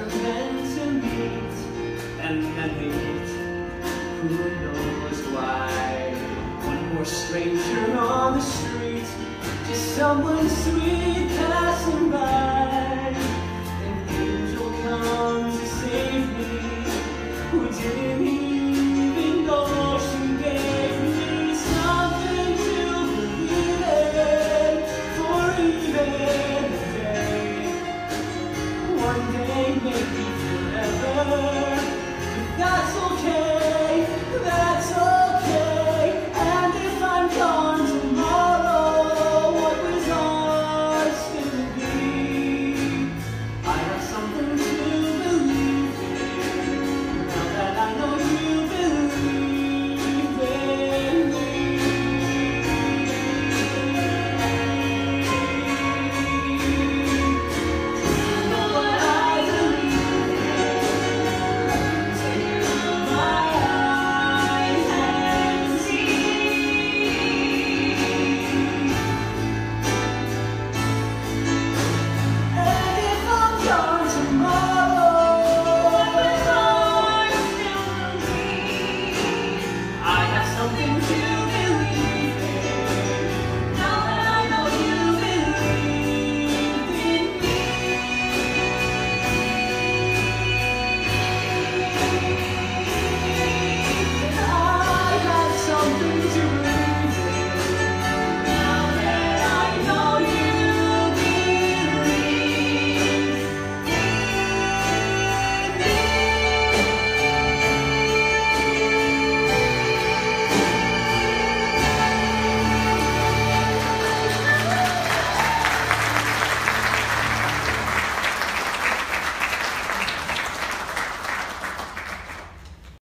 are meant to meet, and then meet. Who knows why? One more stranger on the street, just someone sweet passing by. An angel comes to save me, who didn't